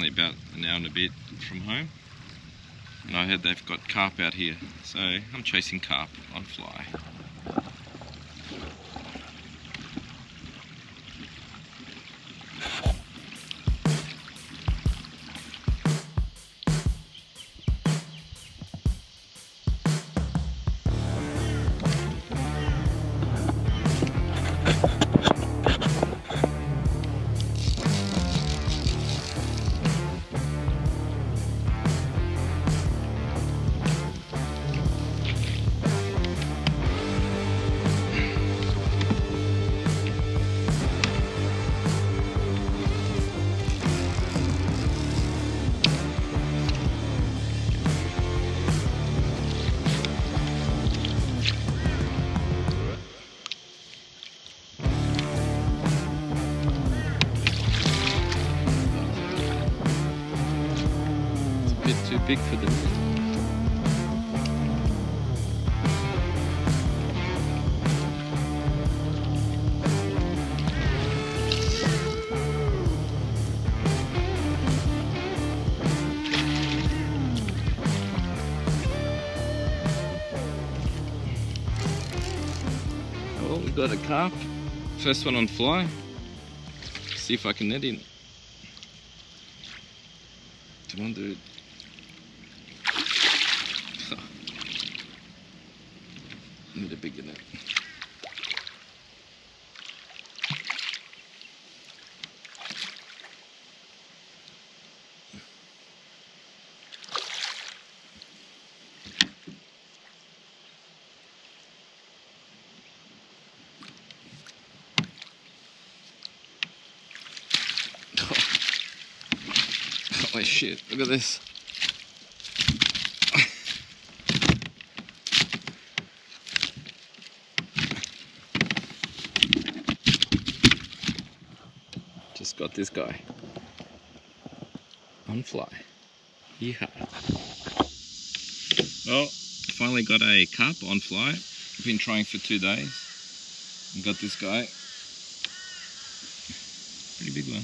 only about an hour and a bit from home. And I heard they've got carp out here. So I'm chasing carp on fly. big for the oh, got a carp. First one on fly. See if I can net him. 200 in the beginning. Holy oh, shit, look at this. Just got this guy on fly. Yeehaw. Well, finally got a carp on fly. I've been trying for two days. Got this guy. Pretty big one.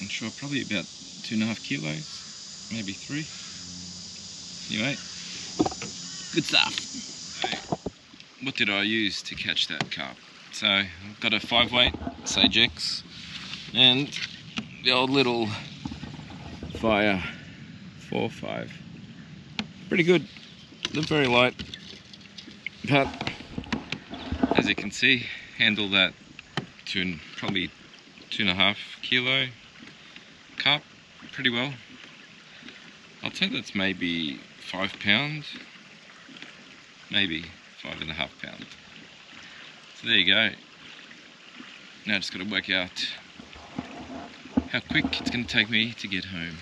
I'm sure probably about two and a half kilos, maybe three. Anyway, good stuff. What did I use to catch that carp? So I've got a five weight Sage X and the old little Vaya 4-5. Pretty good, not very light, but as you can see, handle that two probably two and a half kilo carp pretty well. I'd say that's maybe five pounds, maybe five and a half pounds. So there you go. Now I just got to work out how quick it's going to take me to get home.